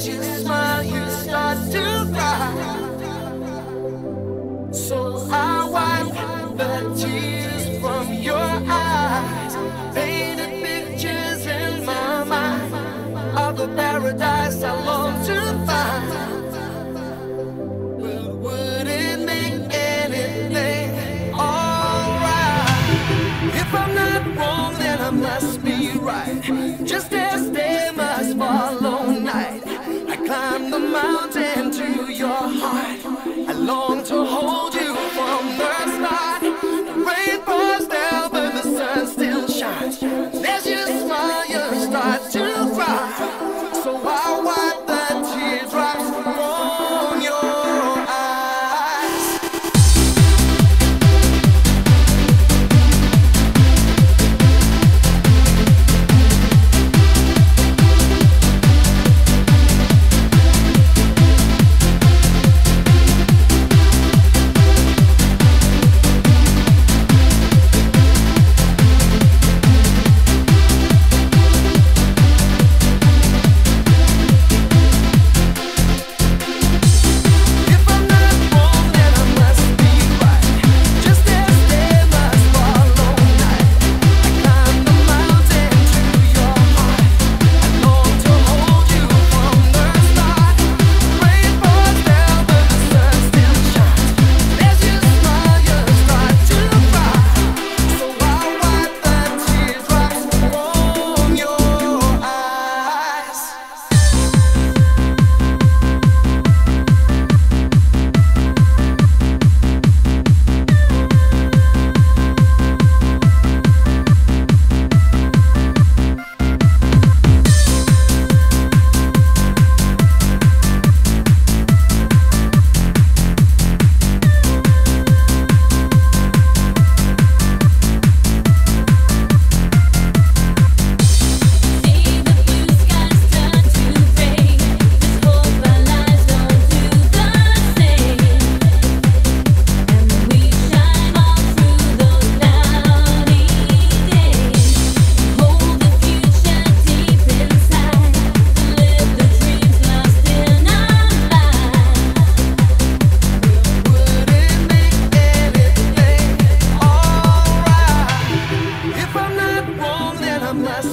As you smile, you start to cry. So I wipe the tears from your eyes. Painted pictures in my mind of the paradise I long to I'm not